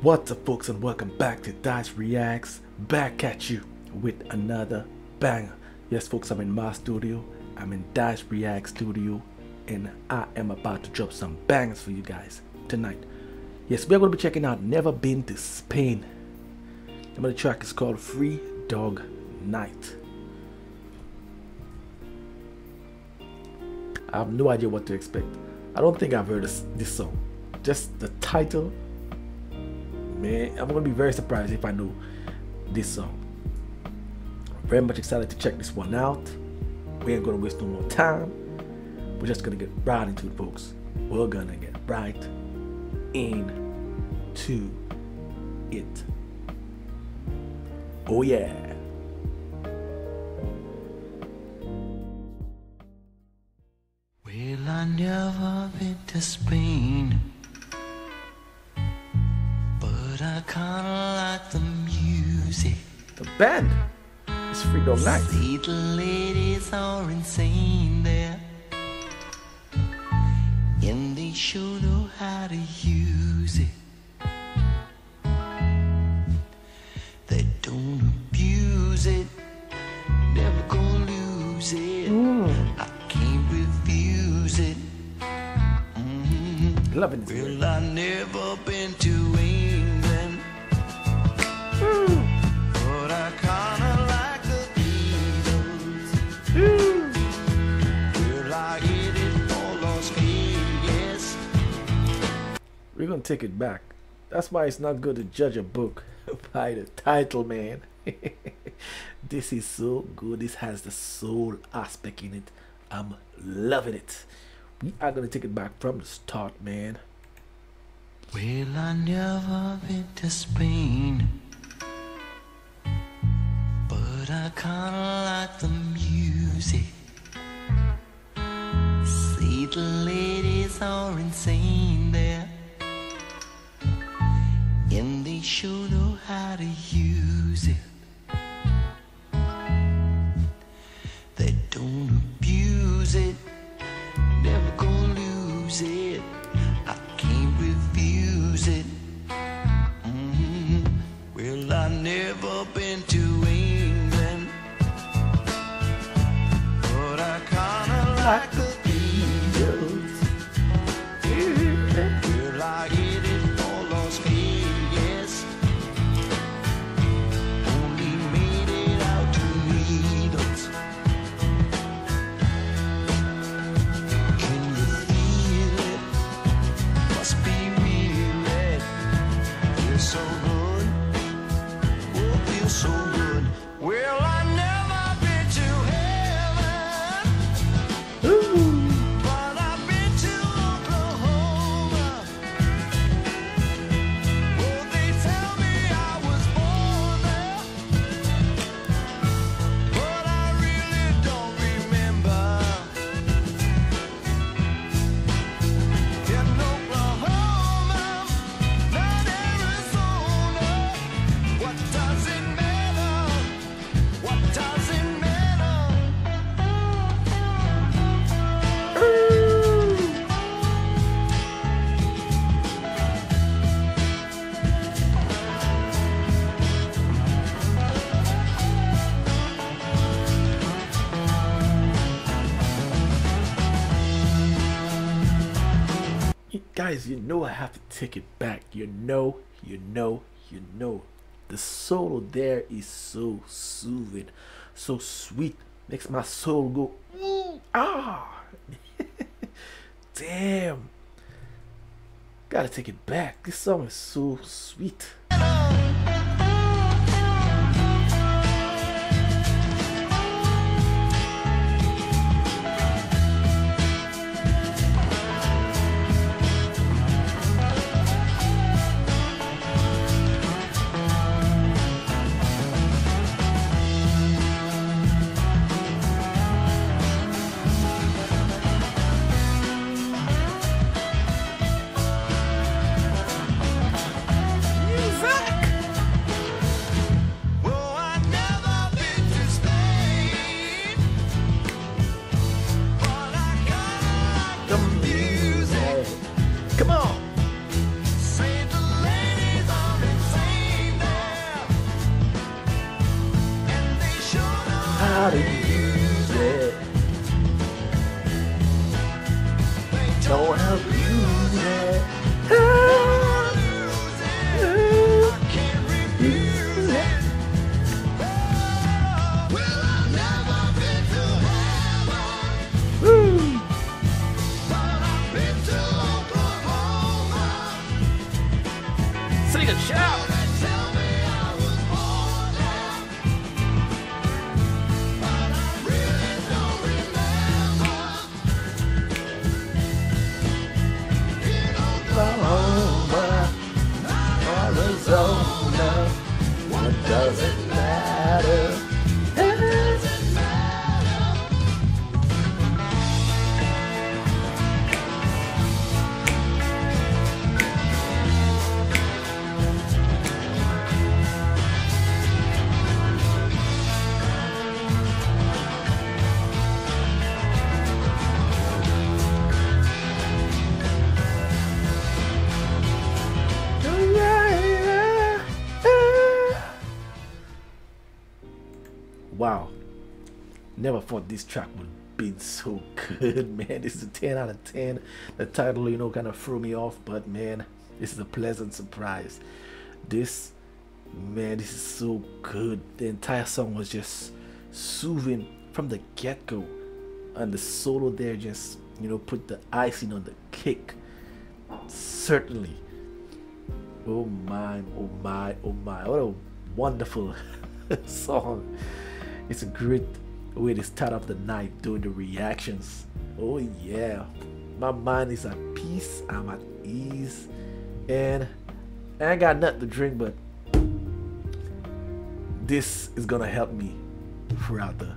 What's up, folks, and welcome back to Dyce Reacts. Back at you with another banger. Yes, folks, I'm in my studio. I'm in Dyce React Studio, and I am about to drop some bangers for you guys tonight. Yes, we're going to be checking out Never Been to Spain. The track is called Free Dog Night. I have no idea what to expect. I don't think I've heard this, this song. Just the title man, I'm gonna be very surprised if I know this song. Very much excited to check this one out. We ain't gonna waste no more time. We're just gonna get right into it, folks. We're gonna get right into it. Oh yeah. Well, I never been to Spain. Kinda like the music. The band is Free Dog Night. See, the ladies are insane there. And they sure know how to use it. They don't abuse it. Never gonna lose it. Mm. I can't refuse it. Mm-hmm. Loving it. Well, I never been to gonna take it back. That's why it's not good to judge a book by the title, man. this is so good. This has the soul aspect in it. I'm loving it. We are gonna take it back from the start, man. Well, I never been to Spain. But I kinda like the music. See, the ladies are insane sure know how to use it. They don't abuse it. Guys, you know I have to take it back. You know, you know, you know. The solo there is so soothing, so sweet. Makes my soul go, "Ooh, ah. Damn. Gotta take it back. This song is so sweet. It. Never thought this track would be so good, man. This is a 10 out of 10. The title, you know, kind of threw me off, but man, this is a pleasant surprise. This, man, this is so good. The entire song was just soothing from the get go. And the solo there just, you know, put the icing on the cake. Certainly. Oh my, oh my, oh my. What a wonderful song. It's a great way to start off the night doing the reactions. Oh yeah. My mind is at peace. I'm at ease. And I ain't got nothing to drink, but this is gonna help me throughout the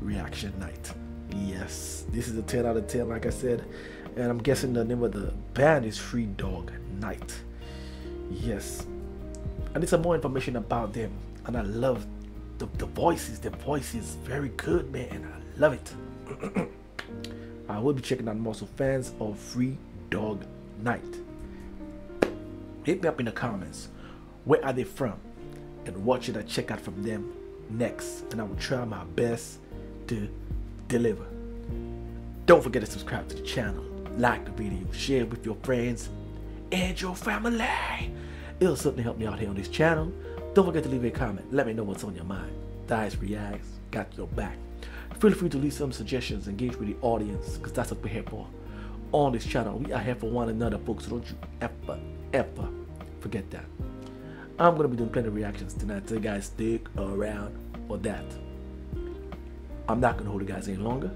reaction night. Yes, this is a 10 out of 10, like I said. And I'm guessing the name of the band is Free Dog Night. Yes. I need some more information about them. And I love the, the voices. The voice is very good, man. and I love it. I will be checking out more. Fans of Free Dog Night, hit me up in the comments. Where are they from? And what should I check out from them next? And I will try my best to deliver. Don't forget to subscribe to the channel, like the video, share it with your friends and your family. It'll certainly help me out here on this channel. Don't forget to leave a comment. Let me know what's on your mind. Dyce Reacts got your back. Feel free to leave some suggestions, engage with the audience, because that's what we're here for. On this channel, we are here for one another, folks. So don't you ever, ever forget that. I'm gonna be doing plenty of reactions tonight, so you guys stick around for that. I'm not gonna hold you guys any longer.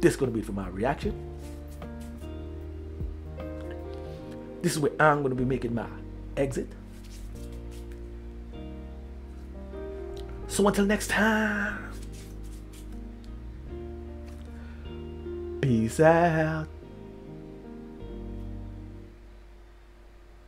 This is gonna be for my reaction. This is where I'm gonna be making my exit. So until next time, peace out.